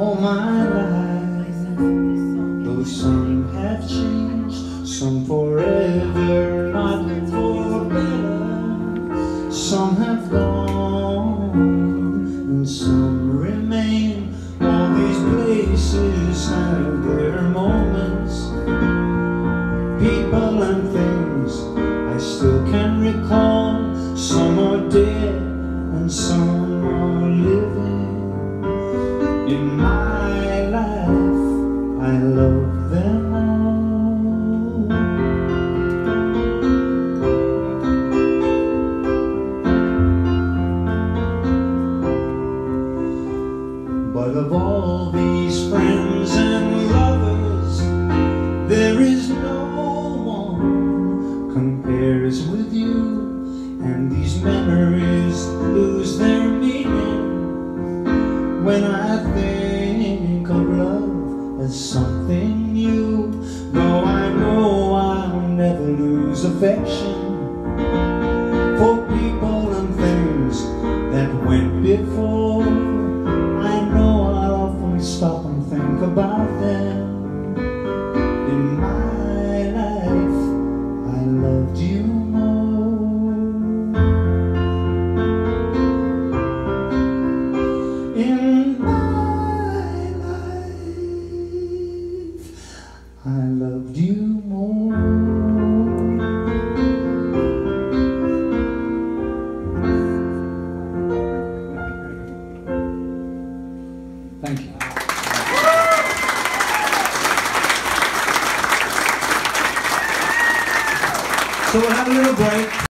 all my life. Though some have changed, some forever, not for better. Some have gone, and some remain. All these places have their moments. People and things I still In my life, I love them all. But of all these friends and lovers, there is no one compares with you. And these memories lose their when I think of love as something new. Though I know I'll never lose affection For people and things that went before. I know I'll often stop and think about them. In my life I loved you. I loved you more. Thank you. So we'll have a little break.